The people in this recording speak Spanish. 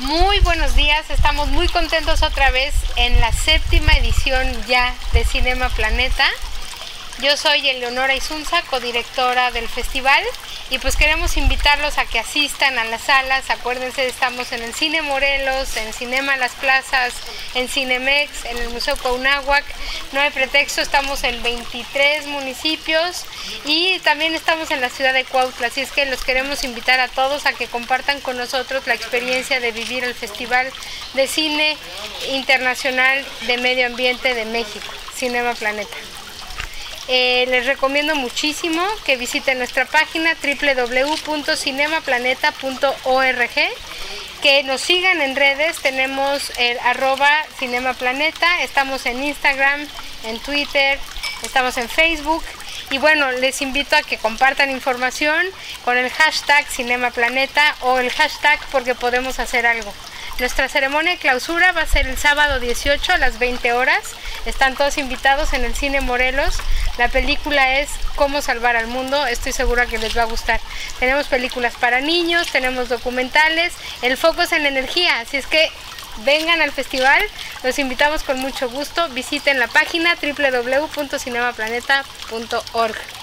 Muy buenos días, estamos muy contentos otra vez en la séptima edición ya de Cinema Planeta. Yo soy Eleonora Isunza, codirectora del festival, y pues queremos invitarlos a que asistan a las salas. Acuérdense, estamos en el Cine Morelos, en Cinema Las Plazas, en Cinemex, en el Museo Paunáhuac. No hay pretexto, estamos en 23 municipios y también estamos en la ciudad de Cuautla. Así es que los queremos invitar a todos a que compartan con nosotros la experiencia de vivir el Festival de Cine Internacional de Medio Ambiente de México, Cinema Planeta. Eh, les recomiendo muchísimo que visiten nuestra página www.cinemaplaneta.org, que nos sigan en redes, tenemos el arroba cinemaplaneta, estamos en Instagram, en Twitter, estamos en Facebook y bueno, les invito a que compartan información con el hashtag cinemaplaneta o el hashtag porque podemos hacer algo. Nuestra ceremonia de clausura va a ser el sábado 18 a las 20 horas. Están todos invitados en el Cine Morelos. La película es Cómo salvar al mundo. Estoy segura que les va a gustar. Tenemos películas para niños, tenemos documentales. El foco es en la energía, así es que vengan al festival. Los invitamos con mucho gusto. Visiten la página www.cinemaplaneta.org.